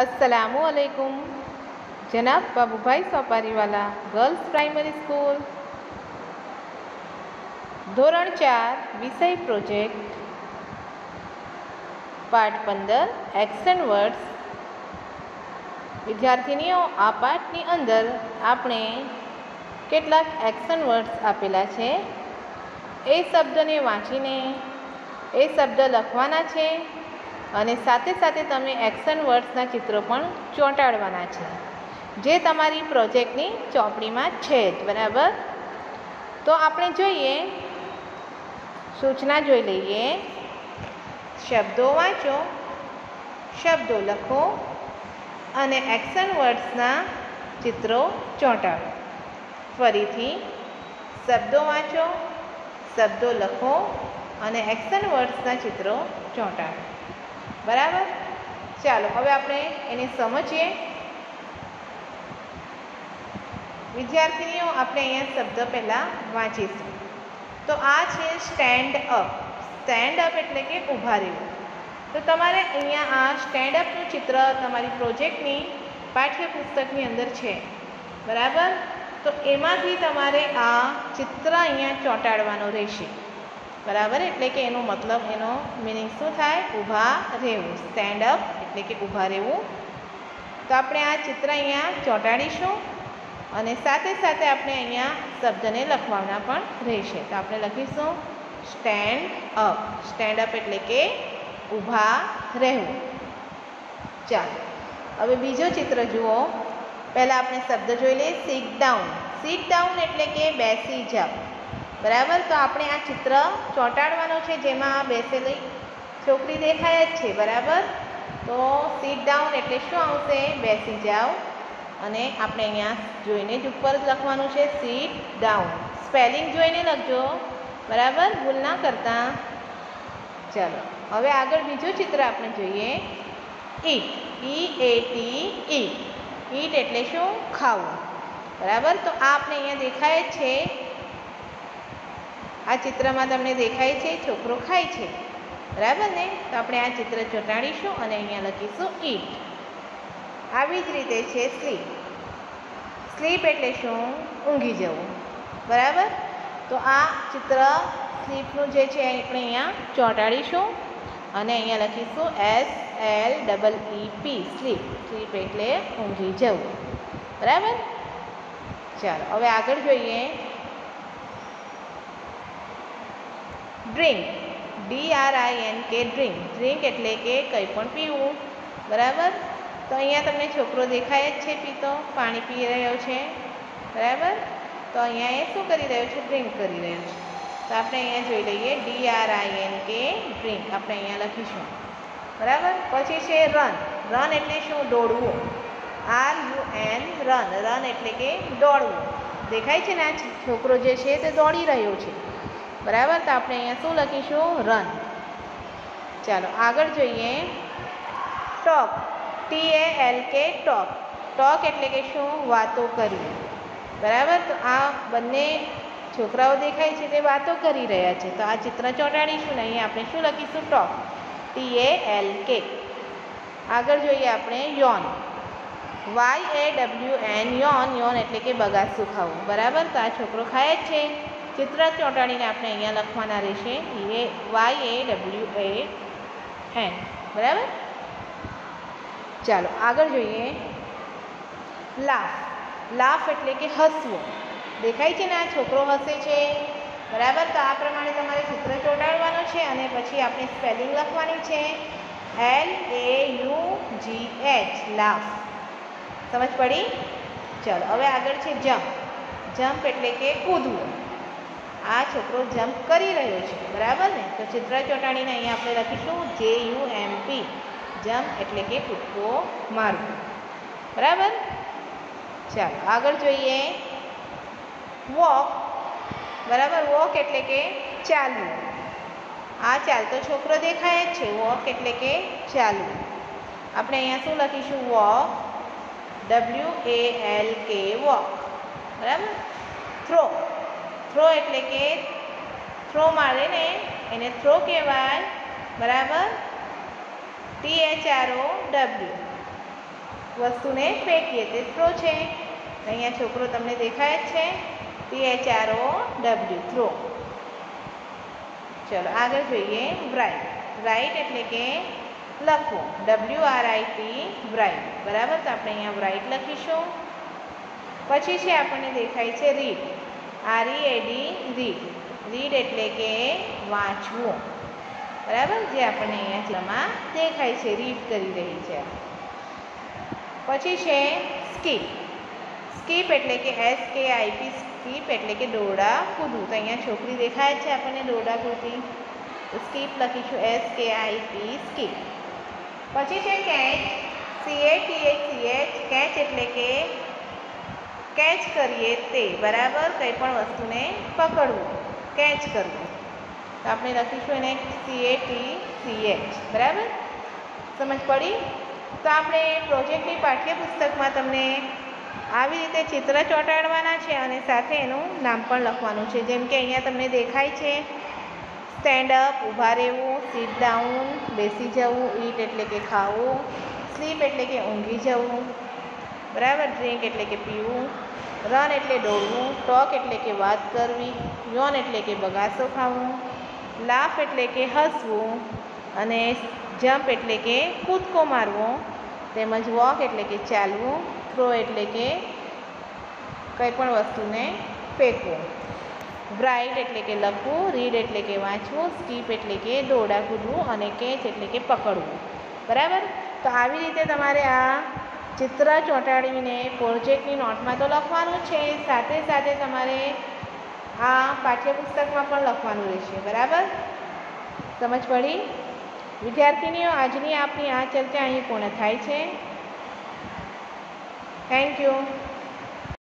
અસલામુ અલૈકુમ જનાબ Babubhai Sopariwala girls primary school ધોરણ ચાર વિષય પ્રોજેક્ટ પાઠ પંદર એક્શન વર્ડ્સ વિદ્યાર્થીનીઓ, આ પાઠની અંદર આપણે કેટલાક એક્શન વર્ડ્સ આપેલા છે. એ શબ્દને વાંચીને, એ શબ્દ લખવાના છે. અને સાથે સાથે તમે એક્શન વર્ડ્સના ચિત્રો પણ ચોંટાડવાના છે. જે તમારી પ્રોજેક્ટની ચોપડીમાં છે જ, બરાબર? તો આપણે જોઈએ, સૂચના જોઈ લઈએ. શબ્દો વાંચો, શબ્દો લખો અને એક્શન વર્ડ્સના ચિત્રો ચોંટાડો. ફરીથી, શબ્દો વાંચો, શબ્દો લખો અને એક્શન વર્ડ્સના ચિત્રો ચોંટાડો. બરાબર? ચાલો, હવે આપણે એને સમજીએ. વિદ્યાર્થીનીઓ, આપણે અહીંયા શબ્દ પહેલાં વાંચીશું. તો આ છે સ્ટેન્ડ અપ સ્ટેન્ડ અપ એટલે કે ઊભા રહેવું. તો તમારે અહીંયા આ સ્ટેન્ડ અપનું ચિત્ર તમારી પ્રોજેક્ટની પાઠ્યપુસ્તકની અંદર છે. બરાબર? તો એમાંથી તમારે આ ચિત્ર અહીંયા ચોંટાડવાનો રહેશે. બરાબર? એટલે કે એનો મતલબ, એનો મિનિંગ શું થાય? ઊભા રહેવું. સ્ટેન્ડ અપ એટલે કે ઊભા રહેવું. તો આપણે આ ચિત્ર અહીંયા ચોંટાડીશું અને સાથે સાથે આપણે અહીંયા શબ્દને લખવાના પણ રહેશે. તો આપણે લખીશું સ્ટેન્ડ અપ સ્ટેન્ડ અપ એટલે કે ઊભા રહેવું. ચાલો, હવે બીજો ચિત્ર જુઓ. પહેલાં આપણે શબ્દ જોઈ લઈએ. સીટ ડાઉન સીટ ડાઉન એટલે કે બેસી જાઓ. બરાબર? તો આપણે આ ચિત્ર ચોંટાડવાનો છે, જેમાં બેસેલી છોકરી દેખાય જ છે, બરાબર? તો સીટ ડાઉન એટલે શું આવશે? બેસી જાઓ. અને આપણે અહીંયા જોઈને જ ઉપર જ લખવાનું છે સીટ ડાઉન સ્પેલિંગ જોઈને લખજો. બરાબર? ભૂલ ના કરતા. ચાલો, હવે આગળ બીજું ચિત્ર આપણે જોઈએ. ઈટ ઈ એ ટી ઈટ ઈટ એટલે શું? ખાવું. બરાબર? તો આ આપણે અહીંયા દેખાય જ છે. આ ચિત્રમાં તમને દેખાય છે, છોકરો ખાય છે. બરાબર ને? તો આપણે આ ચિત્ર ચોંટાડીશું અને અહીંયા લખીશું ઈટ. આવી જ રીતે છે સ્લીપ. સ્લીપ એટલે શું? ઊંઘી જવું. બરાબર? તો આ ચિત્ર સ્લીપનું જે છે, આપણે અહીંયા ચોંટાડીશું અને અહીંયા લખીશું S L double E P, sleep. Sleep એટલે ઊંઘી જવું. બરાબર? ચાલો, હવે આગળ જોઈએ. Drink D R I N K drink drink એટલે કે કંઈ પણ પીવું. બરાબર? તો અહીંયા તમને છોકરો દેખાય જ છે પીતો. પાણી પી રહ્યો છે. બરાબર? તો અહીંયા એ શું કરી રહ્યો છે? ડ્રિંક કરી રહ્યો છે. તો આપણે અહીંયા જોઈ લઈએ D R I N K drink આપણે અહીંયા લખીશું. બરાબર? પછી છે રન રન એટલે શું? દોડવું. R U N run run એટલે કે દોડવું. દેખાય છે ને આ છોકરો જે છે તે દોડી રહ્યો છે. બરાબર? તો આપણે અહીંયા શું લખીશું? રન ચાલો, આગળ જોઈએ. Talk T A L K talk talk એટલે કે શું? વાતો કરવી બરાબર? તો આ બંને છોકરાઓ દેખાય છે, તે વાતો કરી રહ્યા છે. તો આ ચિત્ર ચોંટાડીશું ને અહીંયા આપણે શું લખીશું? ટોક ટી એ એલ કે આગળ જોઈએ આપણે yawn Y A W N yawn yawn એટલે કે બગાસું ખાવું. બરાબર? તો આ છોકરો ખાય જ છે. ચિત્ર ચોંટાડીને આપણે અહીંયા લખવાના રહેશે. A Y A W A N બરાબર? ચાલો, આગળ જોઈએ. લાફ. લાફ એટલે કે હસવું. દેખાય છે ને આ છોકરો હસે છે? બરાબર? તો આ પ્રમાણે તમારે ચિત્ર ચોંટાડવાનું છે અને પછી આપણે સ્પેલિંગ લખવાની છે. L A U G H laugh. સમજ પડી? ચાલો, હવે આગળ છે જમ્પ. જમ્પ એટલે કે કૂદવું. આ છોકરો જમ્પ કરી રહ્યો છે. બરાબર ને? તો ચિત્ર ચોટાણીને અહીંયા આપણે લખીશું જે યુ એમ પી જમ્પ એટલે કે કૂદકો મારવો. બરાબર? ચાલો, આગળ જોઈએ. વોક બરાબર? વોક એટલે કે ચાલવું. આ ચાલતો છોકરો દેખાય જ છે. વોક એટલે કે ચાલવું. આપણે અહીંયા શું લખીશું? Walk W A L K walk બરાબર? થ્રો થ્રો એટલે કે થ્રો મારે ને એને થ્રો કહેવાય, બરાબર? T H R O W વસ્તુને ફેંકીએ તે થ્રો છે. અહીંયા છોકરો તમને દેખાય જ છે. T H R O W throw ચલો, આગળ જોઈએ રાઇટ રાઇટ એટલે કે લખવું. W R I T bright બરાબર? તો આપણે અહીંયા બ્રાઇટ લખીશું. પછી છે આપણને દેખાય છે read R E A D read read એટલે કે વાંચવું. બરાબર? જે આપણને અહીંયા ચિત્રમાં દેખાય છે રીડ કરી રહી છે. પછી છે સ્કીપ સ્કીપ એટલે કે એસ કે આઈપી સ્કીપ એટલે કે દોરડા કૂદવું. તો અહીંયા છોકરી દેખાય જ છે આપણને દોરડા કૂદતી. સ્કીપ લખીશું S K I P skip પછી છે catch C A T H C H catch એટલે કે કેચ કરીએ તે, બરાબર? કંઈ પણ વસ્તુને પકડવું. કેચ કરવું. તો આપણે લખીશું એને C A T C H બરાબર? સમજ પડી? તો આપણે પ્રોજેક્ટની પાઠ્યપુસ્તકમાં તમને આવી રીતે ચિત્ર ચોંટાડવાના છે અને સાથે એનું નામ પણ લખવાનું છે. જેમ કે અહીંયા તમને દેખાય છે સ્ટેન્ડ અપ ઊભા રહેવું સીટ ડાઉન બેસી જવું ઈટ એટલે કે ખાવું સ્લીપ એટલે કે ઊંઘી જવું. બરાબર ડ્રિંક એટલે કે પીવું રન એટલે દોડવું ટોક એટલે કે વાત કરવી યોન એટલે કે બગાસો ખાવું લાફ એટલે કે હસવું અને જમ્પ એટલે કે કૂદકો મારવો તેમજ વોક એટલે કે ચાલવું થ્રો એટલે કે કંઈ પણ વસ્તુને ફેંકવું બ્રાઇટ એટલે કે લખવું રીડ એટલે કે વાંચવું સ્કીપ એટલે કે દોડા કૂદવું અને કેચ એટલે કે પકડવું બરાબર તો આવી રીતે તમારે આ ચિત્ર ચોંટાડીને પ્રોજેક્ટની નોટમાં તો લખવાનું છે. સાથે સાથે તમારે આ પાઠ્યપુસ્તકમાં પણ લખવાનું રહેશે, બરાબર? સમજ પડી? વિદ્યાર્થીનીઓ, આજની આપની આ ચર્ચા અહીં પૂર્ણ થાય છે. Thank you